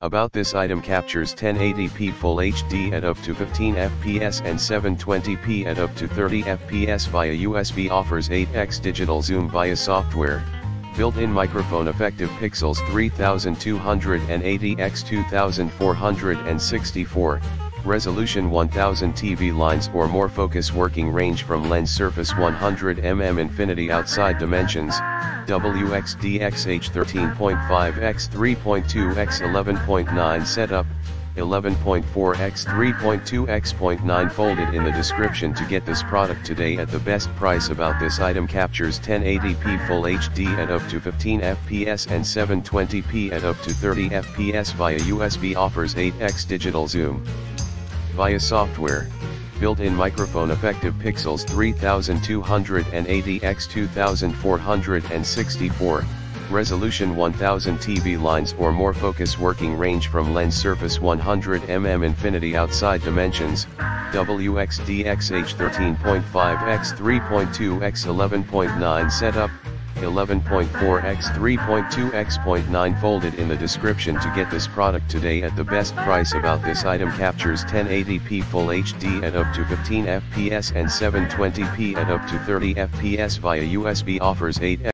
About this item captures 1080p Full HD at up to 15 fps and 720p at up to 30 fps via USB offers 8x digital zoom via software, built-in microphone effective pixels 3280 x 2464, resolution 1000 TV lines or more focus working range from lens surface 100 mm infinity outside dimensions, WXDXH 13.5x 3.2x 11.9 setup, 11.4x 3.2x.9 folded in the description to get this product today at the best price about this item captures 1080p full HD at up to 15 fps and 720p at up to 30 fps via USB offers 8x digital zoom. Via software, built-in microphone effective pixels 3280 x 2464, resolution 1000 TV lines or more focus working range from lens surface 100 mm infinity outside dimensions, WXDXH 13.5x 3.2x 11.9 setup, 11.4x 3.2x.9 folded in the description to get this product today at the best price about this item captures 1080p full HD at up to 15 fps and 720p at up to 30 fps via USB offers 8